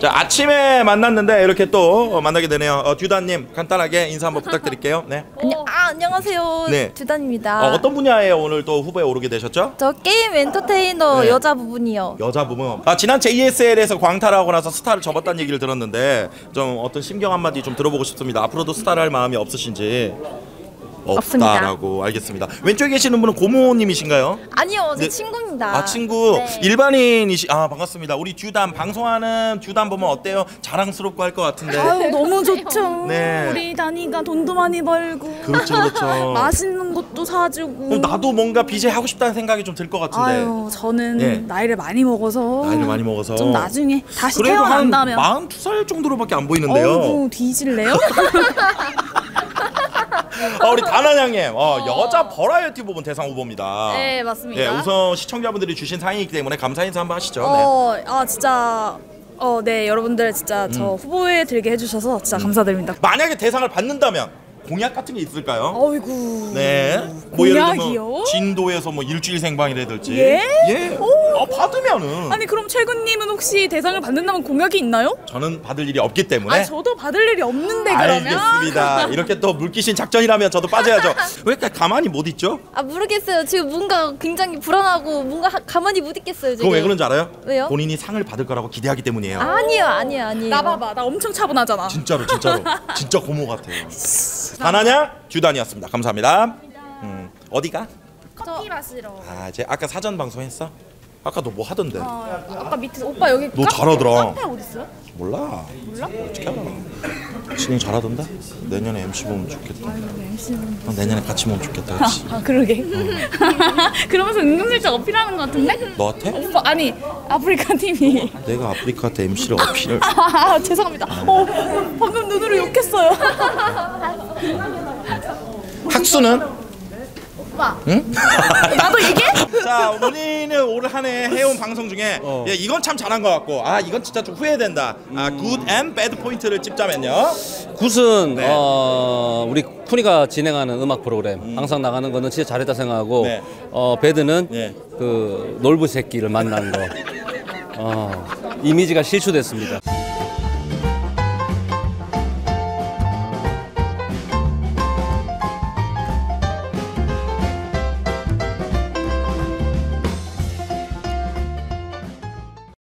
자 아침에 만났는데 이렇게 또 어, 만나게 되네요. 어, 듀단님 간단하게 인사 한번 부탁드릴게요. 네. 안녕, 아, 안녕하세요. 네. 듀단입니다. 어, 어떤 분야에 오늘 또 후보에 오르게 되셨죠? 저 게임 엔터테이너 네. 여자 부분이요. 여자 부분. 아 지난 JSL에서 광탈하고 나서 스타를 접었다는 얘기를 들었는데 좀 어떤 심경 한마디 좀 들어보고 싶습니다. 앞으로도 스타를 할 마음이 없으신지. 없다라고 알겠습니다. 왼쪽에 계시는 분은 고모님이신가요? 아니요, 제 네. 친구입니다. 아 친구 네. 일반인이시 아 반갑습니다. 우리 듀단 방송하는 듀단 보면 어때요? 자랑스럽고 할 것 같은데. 아유 너무 좋죠. 네. 우리 다니가 돈도 많이 벌고 그렇죠 그렇죠. 맛있는 것도 사주고. 어, 나도 뭔가 BJ 하고 싶다는 생각이 좀 들 것 같은데. 아유 저는 네. 나이를 많이 먹어서 나이를 많이 먹어서 좀 나중에 다시 그래도 한 태어난다면 42살 정도로밖에 안 보이는데요. 어이구 뒤질래요? 아, 우리 다나냥님 어, 여자 버라이어티 부분 대상 후보입니다. 네, 맞습니다. 예, 우선 시청자분들이 주신 상이기 때문에 감사 인사 한번 하시죠. 네. 어, 아 진짜 어, 네 여러분들 진짜 음. 저 후보에 들게 해주셔서 진짜 감사드립니다. 만약에 대상을 받는다면 공약 같은 게 있을까요? 어이구. 네. 뭐 예를 들면 공약이요? 진도에서 뭐 일주일 생방이라든지. 예? 예. 어, 받으면은 아니 그럼 최근님은 혹시 대상을 받는다면 공약이 있나요? 저는 받을 일이 없기 때문에. 아 저도 받을 일이 없는데 그러면. 알겠습니다. 이렇게 또 물귀신 작전이라면 저도 빠져야죠. 왜 이렇게 가만히 못 있죠? 아, 모르겠어요. 지금 뭔가 굉장히 불안하고 뭔가 하- 가만히 못 있겠어요, 지금. 그거 왜 그런지 알아요? 왜요? 본인이 상을 받을 거라고 기대하기 때문이에요. 아니요, 아니요, 아니에요. 나 봐봐 나 엄청 차분하잖아. 진짜로 진짜로 진짜 고모 같아요. 다나냐 듀단이었습니다. 감사합니다. 음, 어디가? 커피 마시러. 아, 이제 아까 사전 방송했어? 아까 너 뭐 하던데? 어, 아까 밑에 오빠 여기 너 카페- 잘하더라. 카페 어디 있어요? 몰라. 몰라? 어떻게 알아? 진행 잘하던데? 내년에 MC 보면 좋겠다. 어, 내년에 같이 보면 좋겠다. 그치? 아 그러게. 그러면서 은근슬쩍 어필하는 것 같은데? 너한테? 오빠 아니 아프리카 TV. 내가 아프리카한테 MC를 어필을 아 죄송합니다. 어 방금 눈으로 욕했어요. 학수는? 오빠. 응? 나도 얘기해? 자, 본인은 올한해 해온 방송 중에 예, 이건 참 잘한 것 같고 아 이건 진짜 좀 후회된다. 아 good and bad 포인트를 찝자면요. good은 네. 어, 우리 쿠니가 진행하는 음악 프로그램 항상 나가는 거는 진짜 잘했다 생각하고 네. 어, bad는 네. 그 놀부 새끼를 만난 거 어, 이미지가 실추됐습니다.